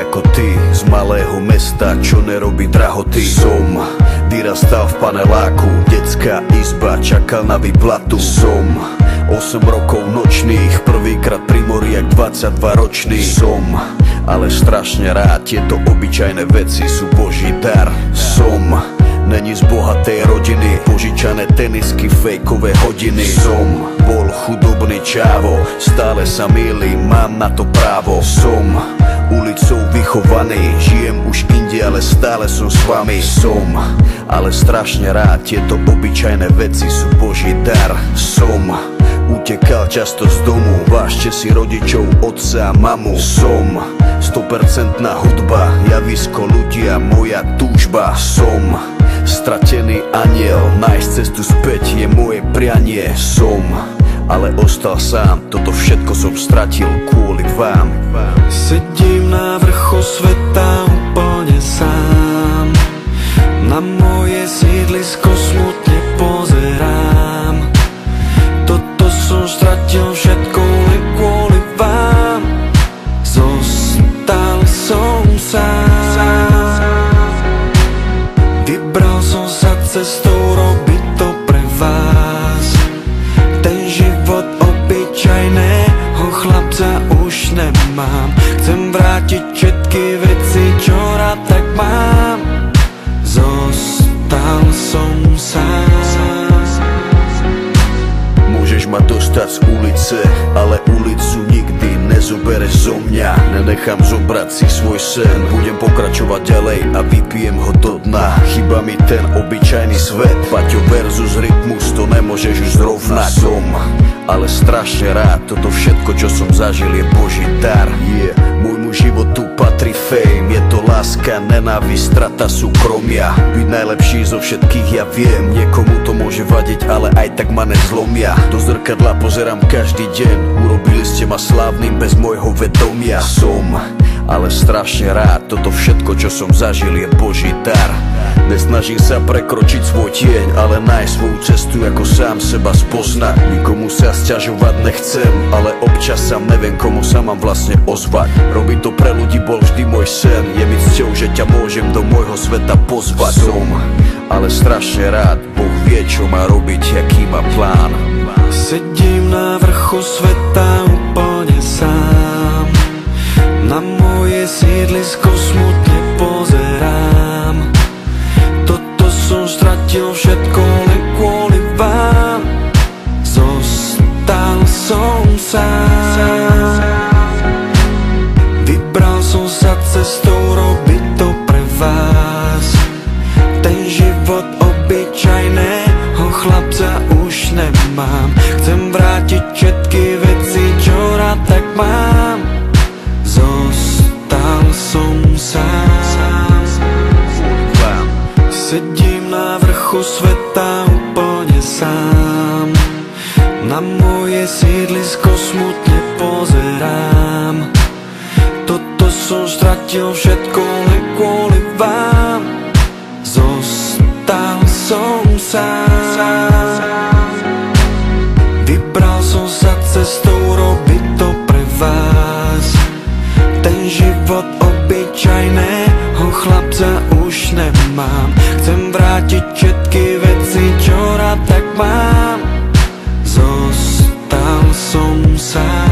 ako ty. Z malého mesta, čo nerobí drahoty. Som vyrastal v paneláku. Detská izba čakal na vyplatu Som 8 rokov nočných. Prvýkrát pri mori jak 22 ročný. Som ale strašne rád. Tieto obyčajné veci sú boží dar Som Není z bohatej rodiny Požičané tenisky, fejkové hodiny. Som bol chudobný čávo Stále sa milím, mám na to právo. Som ulicou vychovaný Žijem už inde, ale stále som s vami. Som, ale strašne rád Tieto obyčajné veci sú boží dar. Som Utekal často z domu, vážte si rodičov, otca a mamu. Som 100% hudba, javisko ľudia, moja túžba. Som stratený aniel, nájsť cestu späť je moje prianie. Som, ale ostal sám, toto všetko som stratil kvôli vám. Sedím na vrchu sveta úplne sám. Na moje sídlisko nemám. Chcem vrátiť všetky veci, čo rád tak mám. Zostal som sám. Môžeš ma dostať z ulice, ale ulicu nikdy nezobereš zo mňa. Nenechám zobrať si svoj sen Budem pokračovať ďalej a vypijem ho do dna. Chyba mi ten obyčajný svet Paťo versus rytmus, to nemôžeš už zrovnať Som, ale strašne rád Toto všetko, čo som zažil je Boží dar. Yeah. Môjmu životu patrí fame. Je to láska, nenávisť, strata súkromia. Byť najlepší zo všetkých ja viem. Niekomu to môže vadiť, ale aj tak ma nezlomia. Do zrkadla pozerám každý deň. Urobili ste ma slávnym bez môjho vedomia. Som, ale strašne rád Toto všetko, čo som zažil je Boží dar Nesnažím sa prekročiť svoj tieň Ale nájsť svoju cestu, ako sám seba spoznať Nikomu sa sťažovať nechcem Ale občas sám neviem, komu sa mám vlastne ozvať. Robiť to pre ľudí bol vždy môj sen. Je mi cťou, že ťa môžem do môjho sveta pozvať. Som, ale strašne rád Boh vie, čo má robiť, aký má plán. Sedím na vrchu sveta úplne sám sám. Vybral som sa cestou robiť to pre vás. Ten život obyčajného chlapca už nemám. Chcem vrátiť všetky veci, čo rád tak mám. Zostal som sám. Sedím na vrchu sveta úplne sám. Na moje sídlisko stratil všetko len kvôli vám. Zostal som sám. Vybral som sa cestou robiť to pre vás. Ten život obyčajného chlapca už nemám. Chcem vrátiť všetky veci, čo rád tak mám. Zostal som sám.